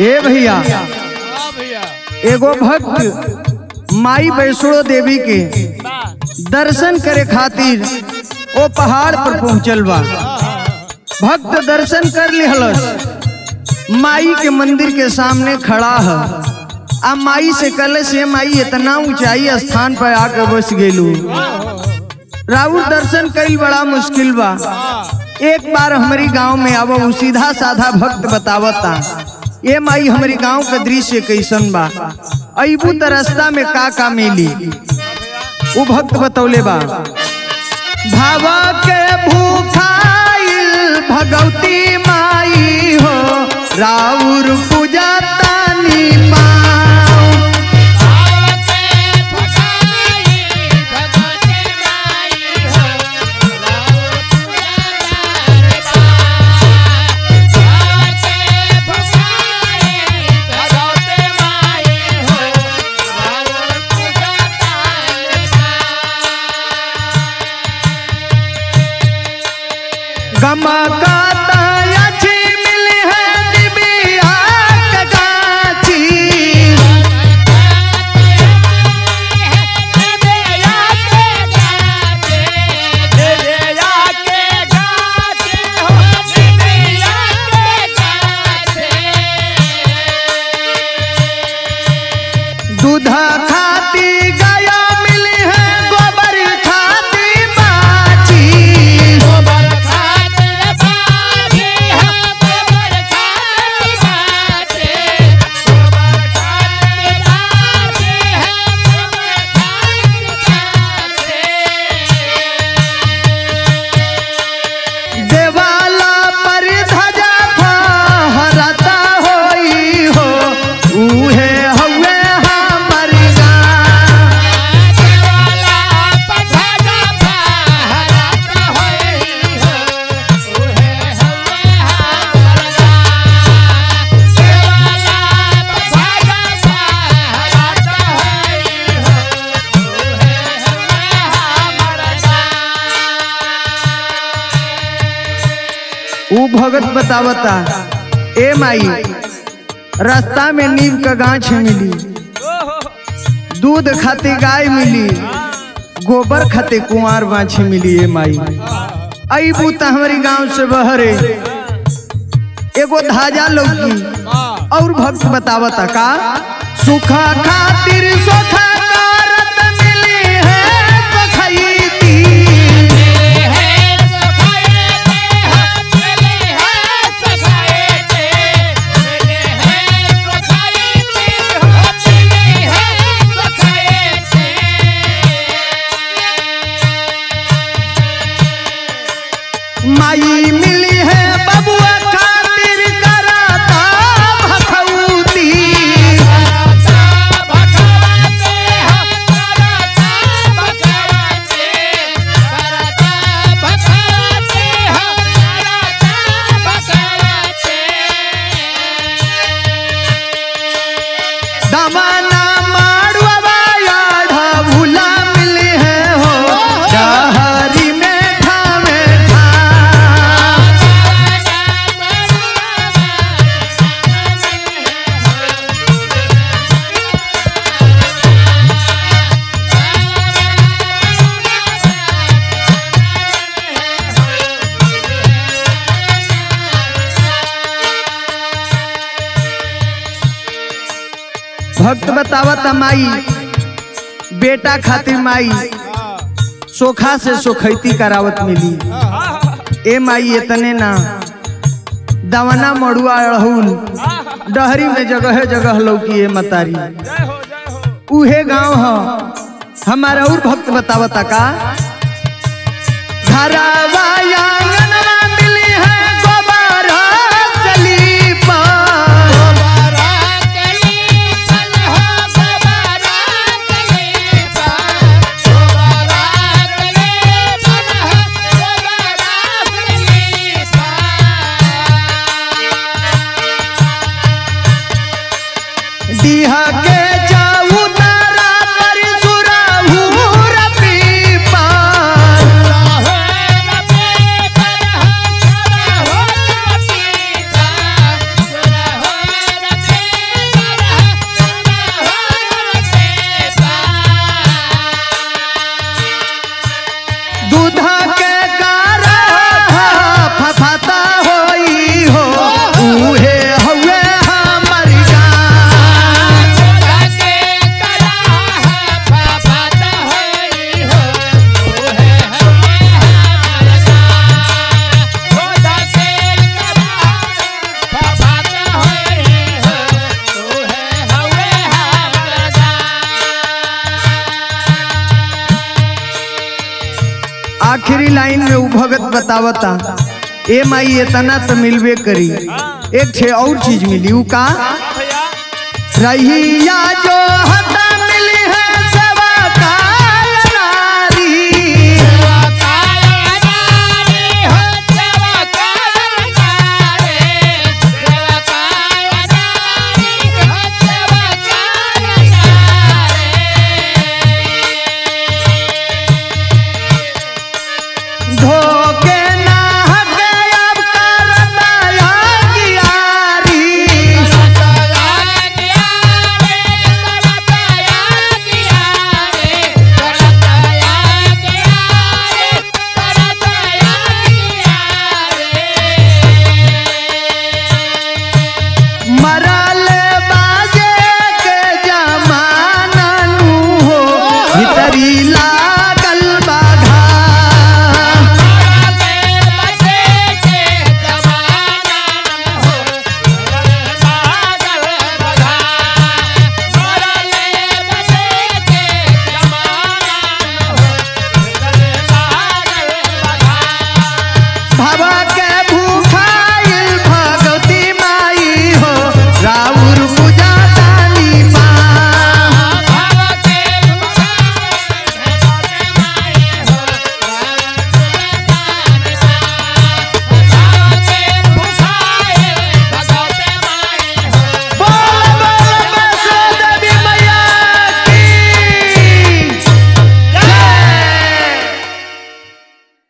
ए भैया। एगो भक्त माई वैष्णो देवी के दर्शन करे खातिर ओ पहाड़ पर पहुंचल बा। भक्त दर्शन कर लिहलस। माई के मंदिर के सामने खड़ा है। आ माई से कल से माई इतना ऊंचाई स्थान पर आके बस गेलू। राहुल दर्शन कईल बड़ा मुश्किल बा। एक बार हमारी गाँव में आव सीधा साधा भक्त बतावता। ये माई, हमारे गाँव का दृश्य कैसन बा? अबू त रास्ता में का का मिली। वो भक्त बतौले बा। भावा के भूखाइल गमकाता अच्छी ऊ भगत बतावता ए माई, रास्ता में नीम का गाछ मिली। दूध खाते गाय मिली, गोबर खाते कुंवार बाछी मिली, ए माई। अबू त हमारी गाँव से बहरे, एगो धाजा लौकी, और भक्त बतावता का, सुखा खातिर सोखा माई मिली है भक्त बतावत माई बेटा खातिर माई। सोखा से सोखैती करावत मिली। ए माई इतने ना। दवना मड़ुआ अड़हुल। डहरी में जगह जगह लौकी मतारी। उहे गाँव ह। हमारा और भक्त बतावता का घरवा बतावता। ए माई इतना तो मिलबे करी। एक छे और चीज़ मिली का? रही रहिया जो हटा